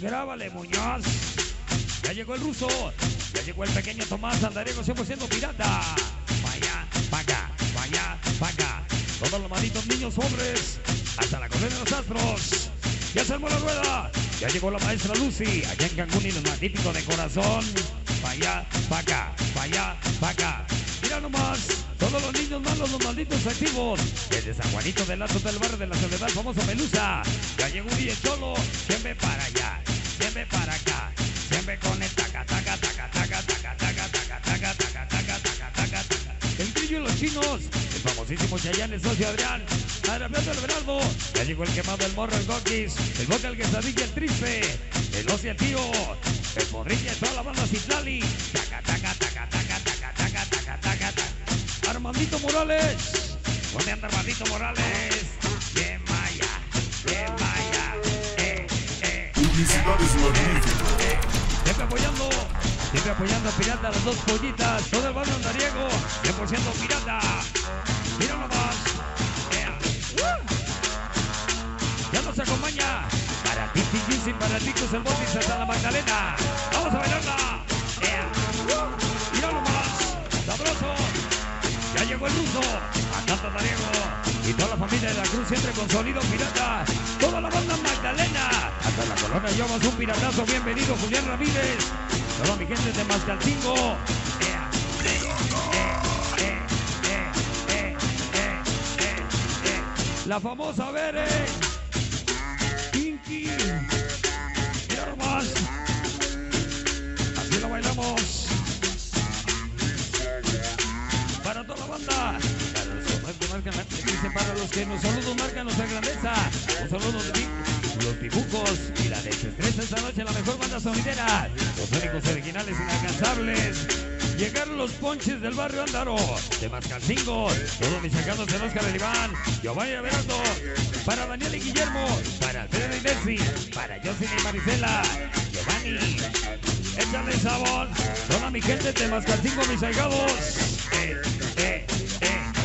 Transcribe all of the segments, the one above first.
Grábale, Muñoz. Ya llegó el ruso. Ya llegó el pequeño Tomás Andariego 100% pirata. Vaya, paga, vaya, paga. Todos los malditos niños hombres. Hasta la colonia de los astros. Ya se armó la rueda. Ya llegó la maestra Lucy. Allá en Cancún y los magníficos de corazón. Vaya, paga, vaya, paga. Mira nomás. Todos los niños malos, los malditos activos. Desde San Juanito del Lazo del barrio de la Soledad, famoso Pelusa. Ya llegó un día cholo. Siempre para allá, siempre para acá. Siempre con el taca, taca, taca, taca, taca, taca, taca, taca, taca, taca, taca, taca, taca. El grillo y los chinos. El famosísimo Chayanne, el socio Adrián. Arapiando el Bernardo. Ya llegó el quemado, el morro, el goquis. El boca, el quesadilla, el triste. El ocio, el tío. El morrilla, toda la banda Citlali. Taca, taca, taca, taca, taca, taca, taca, taca, taca. Armandito Morales. ¿Dónde anda Armandito Morales? Siempre apoyando, siempre apoyando a Pirata, las dos pollitas, todo el barrio andariego, 100% Pirata. Mira nomás. Ea. ¡Uh! Ya nos acompaña. Para ti, Tijisi, para ti, el Botis, hasta la Magdalena. Vamos a bailarla. Mira nomás. Sabroso. Ya llegó el ruso, Andando Andariego y toda la familia de la Cruz siempre con sonido pirata. Toda la banda Ahora llevas un piratazo. Bienvenido, Julián Ramírez. Saludos mi gente de Mascalcingo. La famosa Bere. Pinky. Hierbas. Así lo bailamos. Para toda la banda. Para los que nos saludos marcan nuestra grandeza. Un saludo de los dibucos y la desestresa esta noche, la mejor banda sonidera. Los únicos originales inalcanzables. Llegaron los ponches del barrio Ándaro, de todos mis sacados de Oscar del Iván, Giovanni Averando, para Daniel y Guillermo, para Alfredo y Nelsi, para Jocelyn y Marisela, Giovanni, échale sabor, toda mi gente de Mascalcingo, mis. Eh, eh, eh.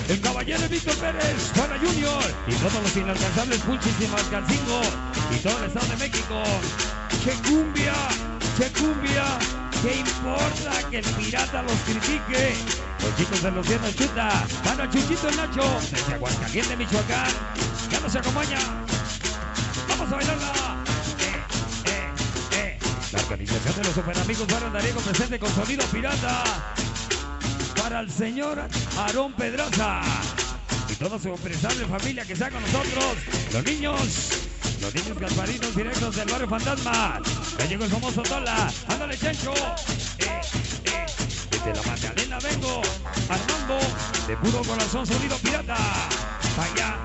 El caballero Víctor Pérez, Juana Junior y todos los inalcanzables Punchis y y todo el Estado de México. ¡Che cumbia! ¡Che cumbia! ¿Qué importa que el pirata los critique? Los chicos de los cielos chuta, van a Chuchito el Nacho, desde Aguascalientes, Michoacán. Ya nos acompaña. Vamos a bailarla. Eh, eh, eh. La organización de los super amigos Barrio Andariego presente con sonido pirata el señor Aarón Pedraza y toda su empresario familia que está con nosotros, los niños, los niños gasparinos directos del barrio Fantasma. Ya llegó el famoso Tola, ándale Chencho. Eh, eh, desde la Magdalena vengo, Armando, de puro corazón sonido pirata. Allá,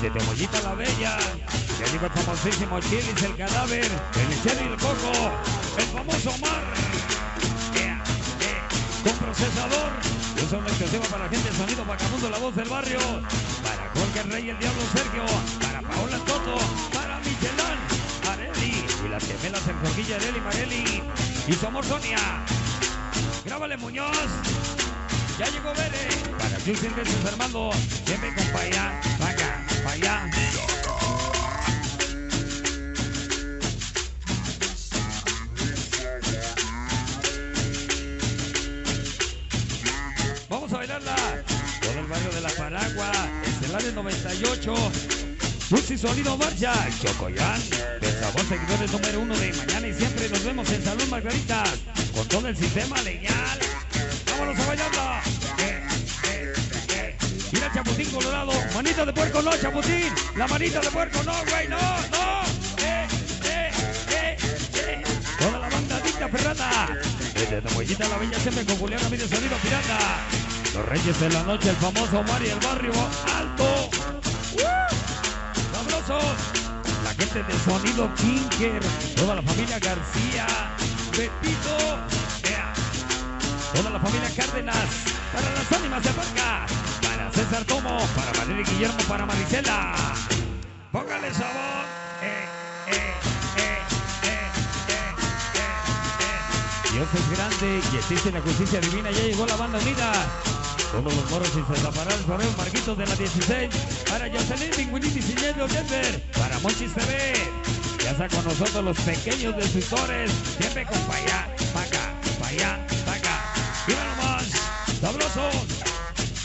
desde Temollita la Bella. Ya llegó el famosísimo Chilis, el cadáver, el y el coco, el famoso Omar. Ea, eh, con procesador. Un sonido exclusivo para la gente, sonido vagabundo, la voz del barrio. Para Jorge Rey, el Diablo Sergio. Para Paola Toto. Para Michelán, Areli. Y las gemelas en Jorquilla, Areli, Mareli. Y su amor Sonia. Grábale Muñoz. Ya llegó Vere. Para Houston de sus hermanos. Siempre con barrio de La Paragua. Estelares 98. Dulce y sonido marcha. Chocoyán. De sabor seguidores número uno de mañana y siempre nos vemos en Salud Margarita. Con todo el sistema leñal. Vámonos a bailarla. Eh, eh, eh. Mira Chaputín Colorado. Manita de puerco no, Chaputín. La manita de puerco no, güey. No, no. Toda la banda dicta ferrata. Desde Tomollita la Bella siempre con Julián Ramírez Sonido Pirata. Los Reyes de la Noche, el famoso Omar y el barrio alto. Sabrosos. La gente de Sonido Kinker, toda la familia García, Pepito, ea, toda la familia Cárdenas, para las ánimas de Parca, para César Tomo, para Valeria Guillermo, para Marisela. Póngale sabor. Dios es grande y existe la justicia divina. Ya llegó la banda unida. Todos los moros y se taparán por el Marquitos de la 16. Para Jocelyn, Pingüinín y Ciñedo Denver. Para Monchis TV. Ya está con nosotros los pequeños destructores. Siempre con pa' allá, pa' acá. Mira nomás, sabrosos.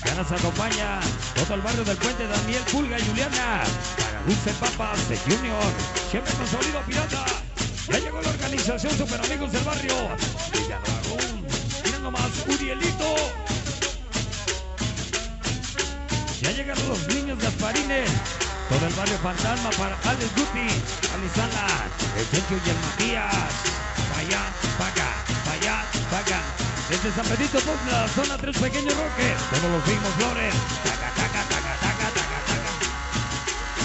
Ya nos acompaña todo el barrio del puente Daniel Pulga y Juliana. Para Dulce Papas de Junior. Siempre con sonido pirata. Ya llegó la organización Super Amigos del Barrio. Villadragón. Mira nomás, Urielito. Ya llegaron los niños Gasparines. Todo el barrio fantasma para Alex Guti, Alisana, el Checho y el Matías. Pa' allá, pa' acá, pa' allá, pa' acá. Desde San Benito, la zona Tres Pequeños Roques. Todos los mismos flores. Taca, taca, taca, taca, taca, taca.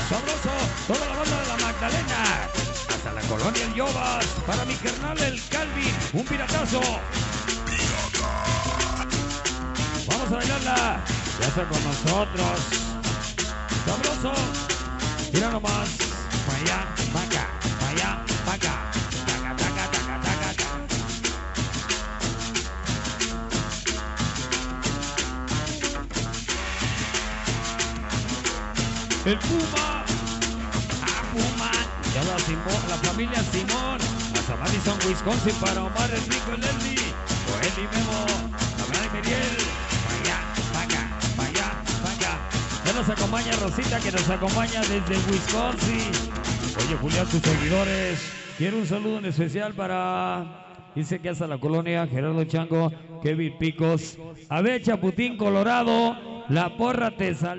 Sabroso, toda la banda de la Magdalena. La colonia El Yobas. Para mi carnal el Calvin, un piratazo. Vamos a bailarla. Ya está con nosotros. Sabroso. Mira nomás. Pa' allá, pa' acá, pa' allá, pa' acá. Taca, taca. El Puma. La, familia Simón. Hasta Madison, Wisconsin para Omar, Enrico, el Elvi. Joel y Memo. Damián y Miriel. Pa' allá, pa' acá. Ya nos acompaña Rosita que nos acompaña desde Wisconsin. Oye, Julián, tus seguidores. Quiero un saludo en especial para. Dice que hasta la colonia Gerardo Chango, Kevin Picos, Abe Chaputín, Colorado, La Porra te sal